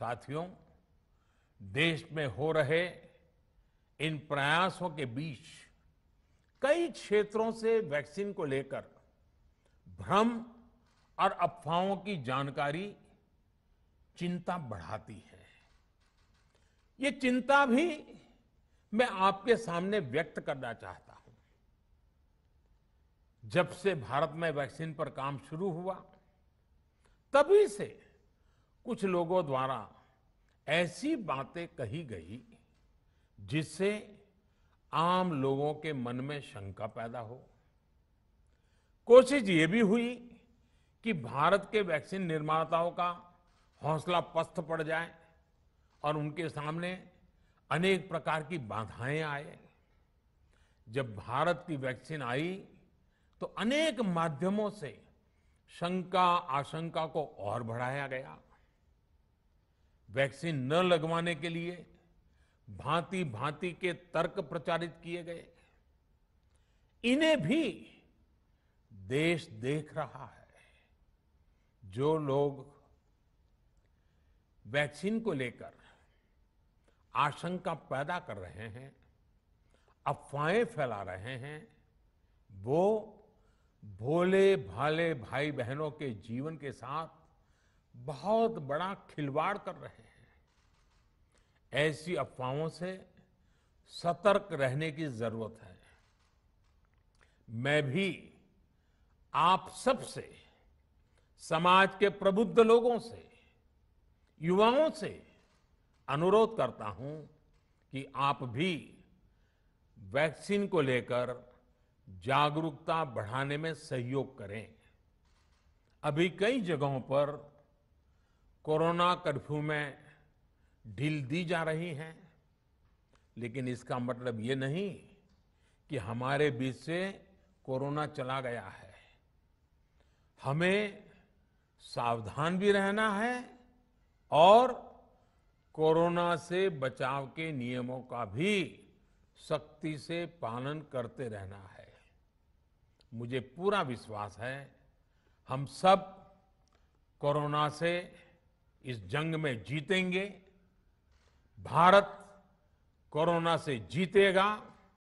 साथियों, देश में हो रहे इन प्रयासों के बीच कई क्षेत्रों से वैक्सीन को लेकर भ्रम और अफवाहों की जानकारी चिंता बढ़ाती है। ये चिंता भी मैं आपके सामने व्यक्त करना चाहता हूँ। जब से भारत में वैक्सीन पर काम शुरू हुआ, तभी से कुछ लोगों द्वारा ऐसी बातें कही गई जिससे आम लोगों के मन में शंका पैदा हो। कोशिश ये भी हुई कि भारत के वैक्सीन निर्माताओं का हौसला पस्त पड़ जाए और उनके सामने अनेक प्रकार की बाधाएँ आए। जब भारत की वैक्सीन आई तो अनेक माध्यमों से शंका आशंका को और बढ़ाया गया। वैक्सीन न लगवाने के लिए भांति भांति के तर्क प्रचारित किए गए। इन्हें भी देश देख रहा है। जो लोग वैक्सीन को लेकर आशंका पैदा कर रहे हैं, अफवाहें फैला रहे हैं, वो भोले भाले भाई बहनों के जीवन के साथ बहुत बड़ा खिलवाड़ कर रहे हैं। ऐसी अफवाहों से सतर्क रहने की ज़रूरत है। मैं भी आप सबसे समाज के प्रबुद्ध लोगों से, युवाओं से अनुरोध करता हूँ कि आप भी वैक्सीन को लेकर जागरूकता बढ़ाने में सहयोग करें। अभी कई जगहों पर कोरोना कर्फ्यू में ढील दी जा रही है, लेकिन इसका मतलब ये नहीं कि हमारे बीच से कोरोना चला गया है। हमें सावधान भी रहना है और कोरोना से बचाव के नियमों का भी सख्ती से पालन करते रहना है। मुझे पूरा विश्वास है, हम सब कोरोना से इस जंग में जीतेंगे। भारत कोरोना से जीतेगा।